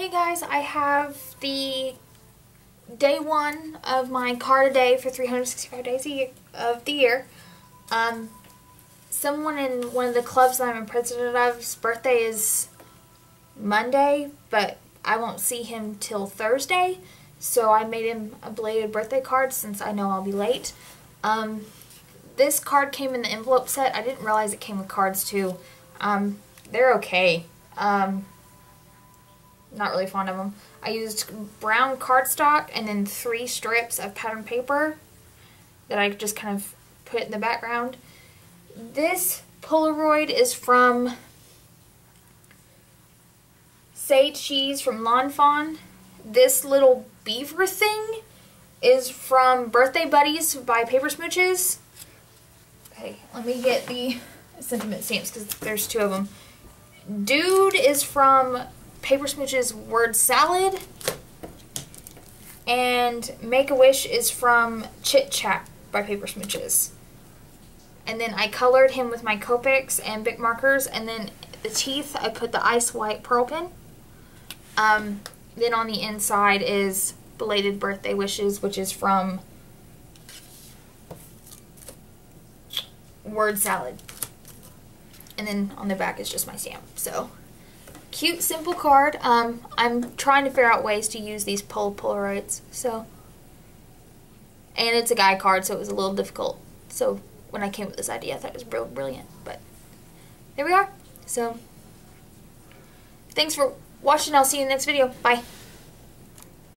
Hey guys, I have the day one of my card a day for 365 days year, of the year. Um, someone in one of the clubs that I'm a president of's birthday is Monday, but I won't see him till Thursday, so I made him a belated birthday card since I know I'll be late. Um, this card came in the envelope set. I didn't realize it came with cards too. Um, they're okay. Um, not really fond of them. I used brown cardstock and then three strips of pattern paper that I just kind of put in the background. This Polaroid is from Say Cheese from Lawn Fawn. This little beaver thing is from Birthday Buddies by Paper Smooches. Okay, let me get the sentiment stamps because there's two of them. Dude is from Paper Smooches Word Salad. And Make-A-Wish is from Chit Chat by Paper Smooches. And then I colored him with my Copics and Bic markers. And then the teeth, I put the Ice White Pearl Pen. Um, then on the inside is Belated Birthday Wishes, which is from Word Salad. And then on the back is just my stamp. So cute, simple card. Um, I'm trying to figure out ways to use these pol Polaroids. So, and it's a guy card, so it was a little difficult. So when I came up with this idea, I thought it was real brilliant. But there we are. So thanks for watching. I'll see you in the next video. Bye.